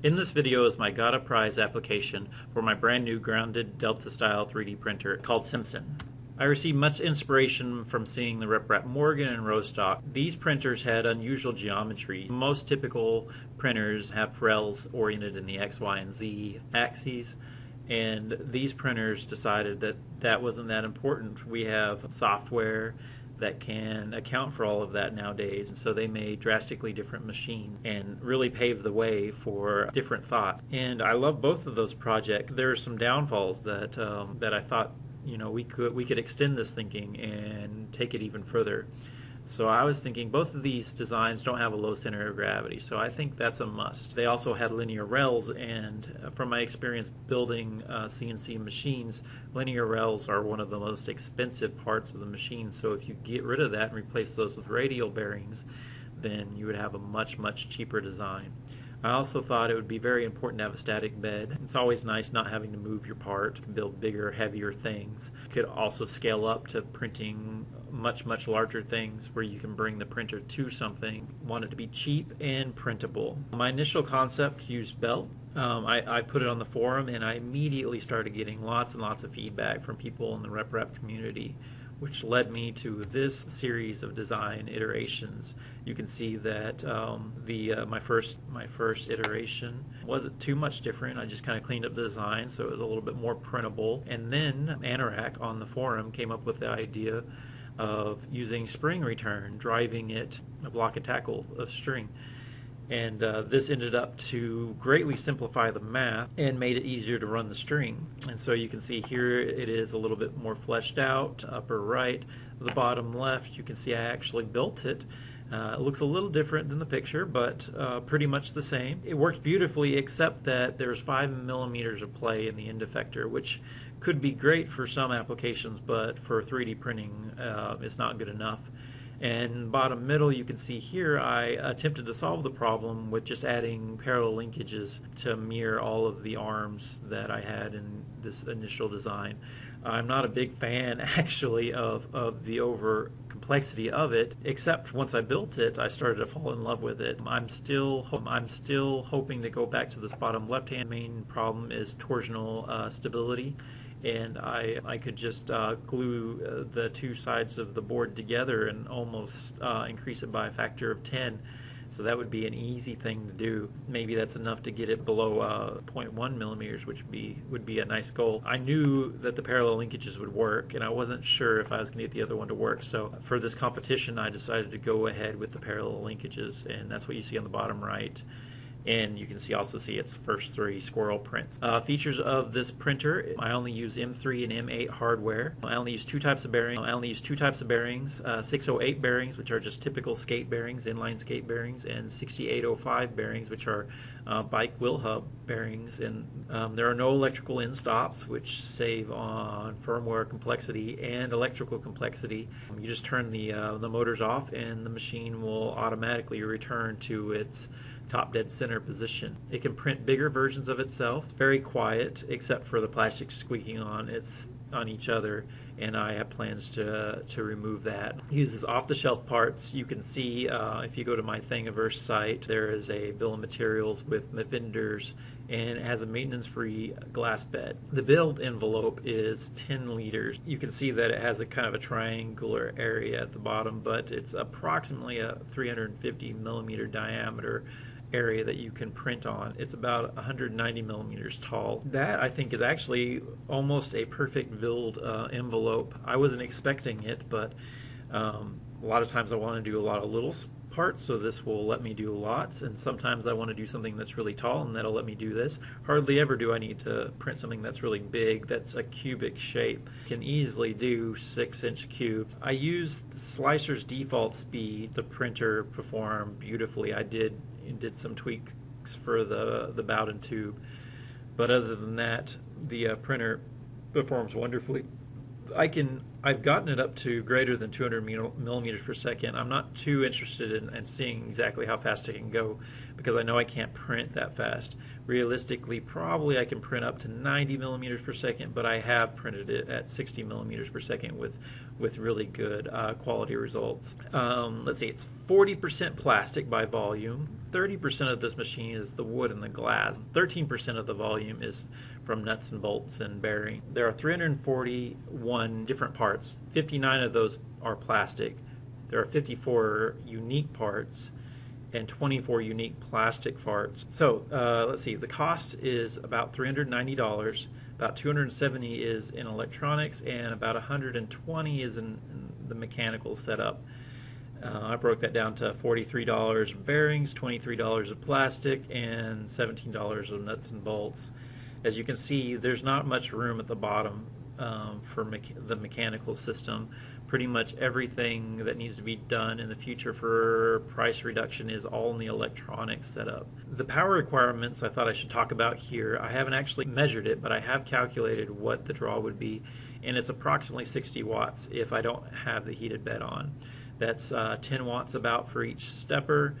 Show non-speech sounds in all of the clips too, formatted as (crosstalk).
In this video is my Gada Prize application for my brand new grounded Delta style 3D printer called Simpson. I received much inspiration from seeing the RepRap Morgan and Rostock. These printers had unusual geometry. Most typical printers have rails oriented in the X, Y, and Z axes and these printers decided that that wasn't that important. We have software that can account for all of that nowadays. And so they made drastically different machines and really paved the way for different thought. And I love both of those projects. There are some downfalls that um, that I thought you know we could we could extend this thinking and take it even further. So I was thinking both of these designs don't have a low center of gravity, so I think that's a must. They also had linear rails, and uh, from my experience building uh, CNC machines, linear rails are one of the most expensive parts of the machine. So if you get rid of that and replace those with radial bearings, then you would have a much, much cheaper design. I also thought it would be very important to have a static bed. It's always nice not having to move your part. You can build bigger, heavier things. You could also scale up to printing much, much larger things where you can bring the printer to something. Want it to be cheap and printable. My initial concept used belt. Um, I, I, put it on the forum and I immediately started getting lots and lots of feedback from people in the RepRap community which led me to this series of design iterations. You can see that um, the uh, my first my first iteration wasn't too much different. I just kind of cleaned up the design so it was a little bit more printable. And then Anorak on the forum came up with the idea of using spring return, driving it a block and tackle of string and uh, this ended up to greatly simplify the math and made it easier to run the string. And so you can see here it is a little bit more fleshed out, upper right, the bottom left, you can see I actually built it. Uh, it looks a little different than the picture, but uh, pretty much the same. It works beautifully, except that there's five millimeters of play in the end effector, which could be great for some applications, but for 3D printing, uh, it's not good enough. And bottom middle, you can see here, I attempted to solve the problem with just adding parallel linkages to mirror all of the arms that I had in this initial design. I'm not a big fan, (laughs) actually, of, of the over complexity of it, except once I built it, I started to fall in love with it. I'm still, I'm still hoping to go back to this bottom left-hand main problem is torsional uh, stability and I, I could just uh, glue uh, the two sides of the board together and almost uh, increase it by a factor of 10. So that would be an easy thing to do. Maybe that's enough to get it below uh, 0.1 millimeters, which would be would be a nice goal. I knew that the parallel linkages would work, and I wasn't sure if I was going to get the other one to work. So for this competition, I decided to go ahead with the parallel linkages, and that's what you see on the bottom right and you can see also see its first three squirrel prints. Uh, features of this printer, I only use M3 and M8 hardware. I only use two types of bearings. I only use two types of bearings, uh, 608 bearings, which are just typical skate bearings, inline skate bearings, and 6805 bearings, which are uh, bike wheel hub bearings. And um, there are no electrical end stops, which save on firmware complexity and electrical complexity. You just turn the uh, the motors off, and the machine will automatically return to its top dead center position. It can print bigger versions of itself, very quiet, except for the plastic squeaking on its on each other and I have plans to to remove that. It uses off-the-shelf parts. You can see uh, if you go to my Thingiverse site, there is a bill of materials with the vendors and it has a maintenance-free glass bed. The build envelope is 10 liters. You can see that it has a kind of a triangular area at the bottom, but it's approximately a 350 millimeter diameter area that you can print on. It's about 190 millimeters tall. That I think is actually almost a perfect build uh, envelope. I wasn't expecting it, but um, a lot of times I want to do a lot of little parts, so this will let me do lots. And sometimes I want to do something that's really tall, and that'll let me do this. Hardly ever do I need to print something that's really big, that's a cubic shape. Can easily do six inch cube. I use Slicer's default speed. The printer performed beautifully. I did did some tweaks for the the Bowden tube, but other than that, the uh, printer performs wonderfully. I can I've gotten it up to greater than 200 millimeters per second. I'm not too interested in, in, seeing exactly how fast it can go because I know I can't print that fast. Realistically, probably I can print up to 90 millimeters per second, but I have printed it at 60 millimeters per second with with really good uh, quality results. Um, let's see, it's 40% plastic by volume. 30% of this machine is the wood and the glass. 13% of the volume is from nuts and bolts and bearing. There are 341 different parts. 59 of those are plastic. There are 54 unique parts and 24 unique plastic parts. So uh, let's see, the cost is about $390. About 270 is in electronics, and about 120 is in, in the mechanical setup. Uh, I broke that down to $43 of bearings, $23 of plastic, and $17 of nuts and bolts. As you can see, there's not much room at the bottom um, for the mechanical system. Pretty much everything that needs to be done in the future for price reduction is all in the electronic setup. The power requirements I thought I should talk about here. I haven't actually measured it, but I have calculated what the draw would be, and it's approximately 60 watts if I don't have the heated bed on. That's uh, 10 watts about for each stepper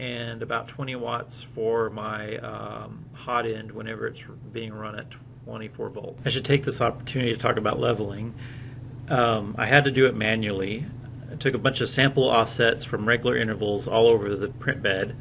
and about 20 watts for my um, hot end whenever it's being run at 24 volts. I should take this opportunity to talk about leveling. Um, I had to do it manually. I took a bunch of sample offsets from regular intervals all over the print bed.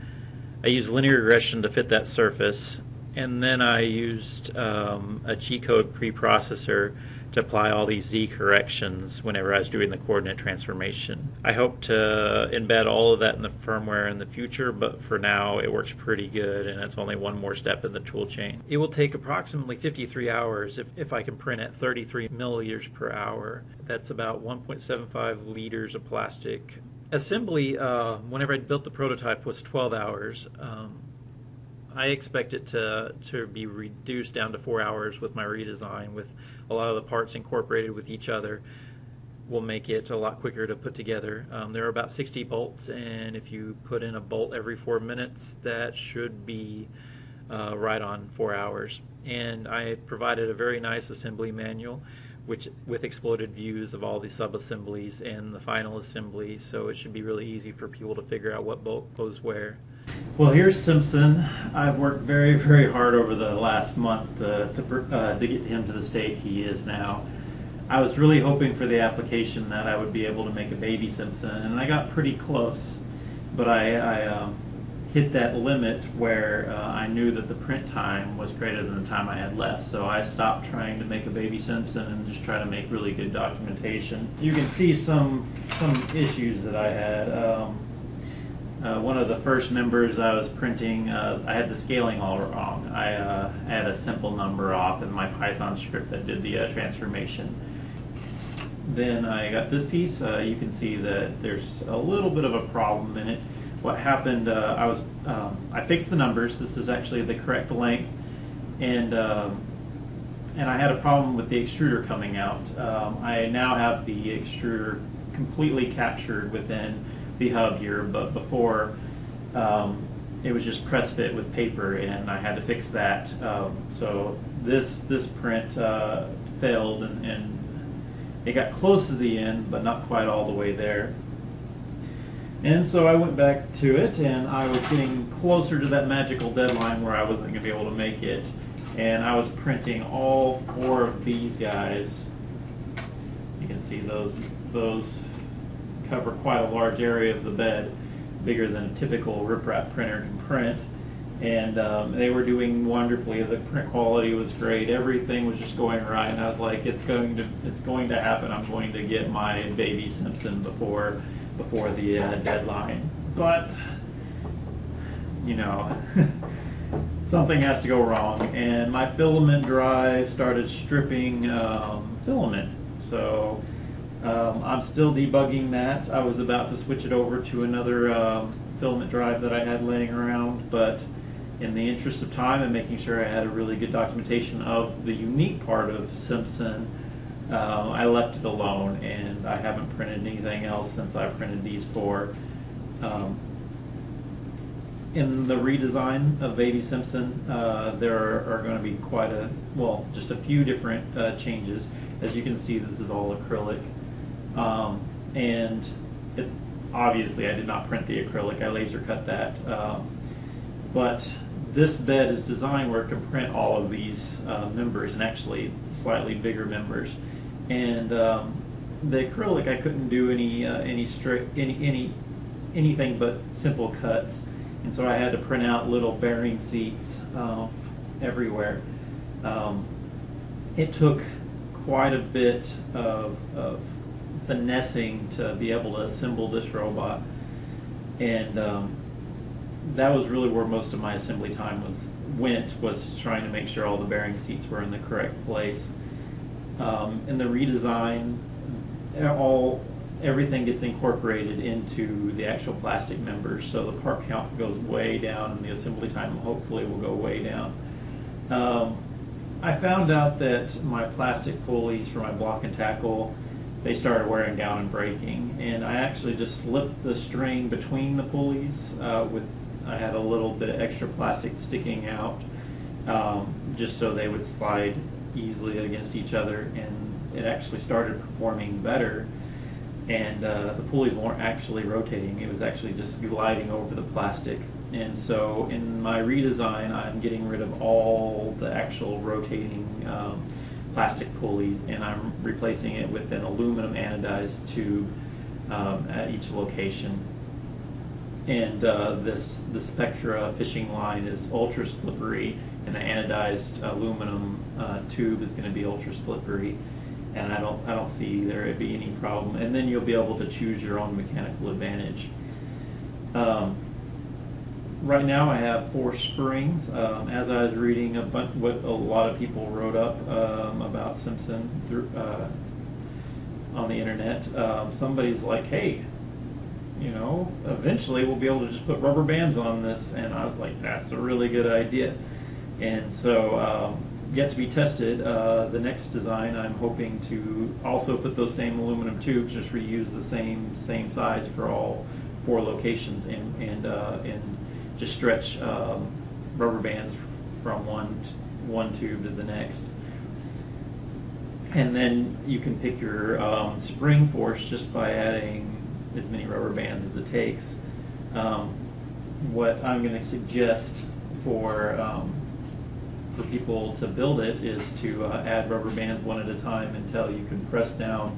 I used linear regression to fit that surface, and then I used um, a G-code preprocessor to apply all these Z corrections whenever I was doing the coordinate transformation. I hope to embed all of that in the firmware in the future, but for now it works pretty good and it's only one more step in the tool chain. It will take approximately 53 hours if, if I can print at 33 milliliters per hour. That's about 1.75 liters of plastic. Assembly, uh, whenever I built the prototype, was 12 hours. Um, I expect it to to be reduced down to four hours with my redesign, with a lot of the parts incorporated with each other. Will make it a lot quicker to put together. Um, there are about 60 bolts, and if you put in a bolt every four minutes, that should be uh, right on four hours. And I provided a very nice assembly manual, which with exploded views of all the sub-assemblies and the final assembly, so it should be really easy for people to figure out what bolt goes where. Well, here's Simpson. I've worked very, very hard over the last month uh, to, uh, to get him to the state he is now. I was really hoping for the application that I would be able to make a baby Simpson, and I got pretty close, but I, I um, hit that limit where uh, I knew that the print time was greater than the time I had left. So I stopped trying to make a baby Simpson and just try to make really good documentation. You can see some some issues that I had. Um, uh, one of the first members I was printing, uh, I had the scaling all wrong. I uh, had a simple number off in my Python script that did the uh, transformation. Then I got this piece. Uh, you can see that there's a little bit of a problem in it. What happened, uh, I was, um, I fixed the numbers. This is actually the correct length. And, um, and I had a problem with the extruder coming out. Um, I now have the extruder completely captured within the hub here, but before um, it was just press fit with paper, and I had to fix that. Um, so this this print uh, failed, and, and, it got close to the end, but not quite all the way there. And so I went back to it, and I was getting closer to that magical deadline where I wasn't going to be able to make it. And I was printing all four of these guys. You can see those those cover quite a large area of the bed, bigger than a typical RepRap printer can print. And um, they were doing wonderfully. The print quality was great. Everything was just going right. And I was like, it's going to, it's going to happen. I'm going to get my baby Simpson before, before the uh, deadline. But, you know, (laughs) something has to go wrong. And my filament drive started stripping um, filament. So um, I'm still debugging that. I was about to switch it over to another um, filament drive that I had laying around, but in the interest of time and making sure I had a really good documentation of the unique part of Simpson, uh, I left it alone and I haven't printed anything else since I printed these four. Um, in the redesign of Baby Simpson, uh, there are, are going to be quite a, well, just a few different uh, changes. As you can see, this is all acrylic. Um, and it, obviously, I did not print the acrylic, I laser cut that. Um, but this bed is designed where it can print all of these uh, members and actually slightly bigger members. And um, the acrylic, I couldn't do any uh, any any any anything but simple cuts, and so I had to print out little bearing seats uh, everywhere. Um, it took quite a bit of, of finessing to be able to assemble this robot, and um, that was really where most of my assembly time was went was trying to make sure all the bearing seats were in the correct place. Um, in the redesign, all everything gets incorporated into the actual plastic members, so the part count goes way down, and the assembly time hopefully will go way down. Um, I found out that my plastic pulleys for my block and tackle they started wearing down and breaking, and I actually just slipped the string between the pulleys uh, with I had a little bit of extra plastic sticking out um, just so they would slide easily against each other, and it actually started performing better. And uh, the pulleys weren't actually rotating; it was actually just gliding over the plastic. And so, in my redesign, I'm getting rid of all the actual rotating um, plastic pulleys, and I'm replacing it with an aluminum anodized tube um, at each location and uh, this the Spectra fishing line is ultra slippery, and the anodized aluminum uh, tube is going to be ultra slippery, and I don't I don't see there be any problem. And then you'll be able to choose your own mechanical advantage. Um, right now I have four springs. Um, as I was reading a bunch, what a lot of people wrote up um, about Simpson through, uh, on the internet, um, somebody's like, "Hey, you know, eventually we'll be able to just put rubber bands on this. And I was like, that's a really good idea. And so, um, yet to be tested, uh, the next design I'm hoping to also put those same aluminum tubes, just reuse the same same size for all four locations, and and uh, and just stretch um, rubber bands from one one tube to the next. And then you can pick your um, spring force just by adding as many rubber bands as it takes. Um, what I'm going to suggest for um, for people to build it is to uh, add rubber bands one at a time until you can press down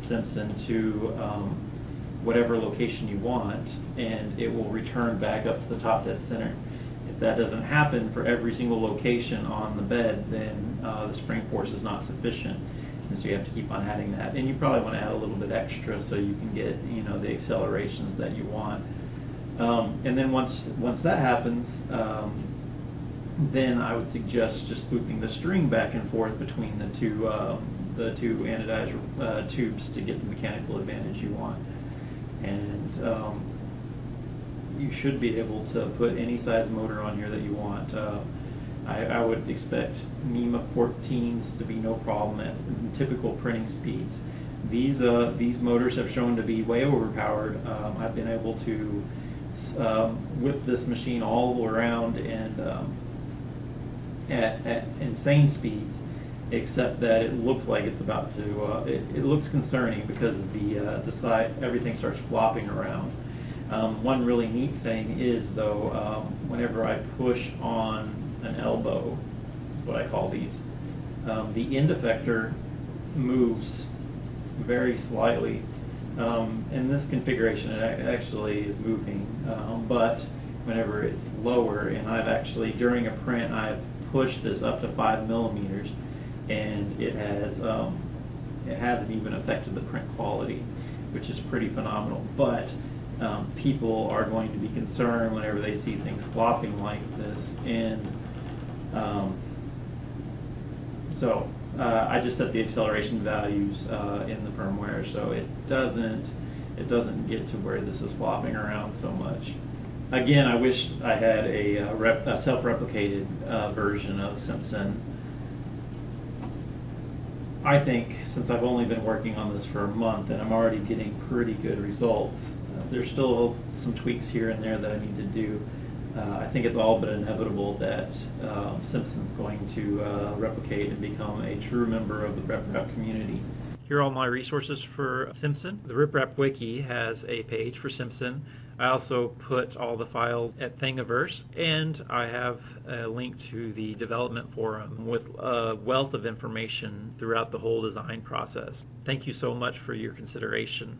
Simpson to um, whatever location you want, and it will return back up to the top dead center. If that doesn't happen for every single location on the bed, then uh, the spring force is not sufficient and so you have to keep on adding that. And you probably want to add a little bit extra so you can get you know the accelerations that you want. Um, and then once once that happens, um, then I would suggest just looping the string back and forth between the two um, the two anodizer uh, tubes to get the mechanical advantage you want. And um, you should be able to put any size motor on here that you want. Uh, I, I would expect NEMA 14s to be no problem at typical printing speeds. These uh, these motors have shown to be way overpowered. Um, I've been able to um, whip this machine all around and um, at, at insane speeds, except that it looks like it's about to. Uh, it, it, looks concerning because the uh, the side everything starts flopping around. Um, one really neat thing is though, um, whenever I push on an elbow, is what I call these. Um, the end effector moves very slightly. Um, in this configuration, it actually is moving, um, but whenever it's lower, and I've actually, during a print, I've pushed this up to five millimeters, and it has, um, it hasn't even affected the print quality, which is pretty phenomenal. But um, people are going to be concerned whenever they see things flopping like this, and um, so uh, I just set the acceleration values uh, in the firmware, so it doesn't it doesn't get to where this is flopping around so much. Again, I wish I had a, a, rep, a self-replicated uh, version of Simpson. I think since I've only been working on this for a month and I'm already getting pretty good results, uh, there's still some tweaks here and there that I need to do. uh, I think it's all but inevitable that uh, Simpson's going to uh, replicate and become a true member of the RepRap community. Here are all my resources for Simpson. The RepRap Wiki has a page for Simpson. I also put all the files at Thingiverse, and I have a link to the development forum with a wealth of information throughout the whole design process. Thank you so much for your consideration.